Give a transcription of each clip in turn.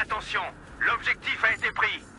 Attention, l'objectif a été pris.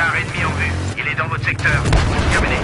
Char ennemi en vue. Il est dans votre secteur. Terminé.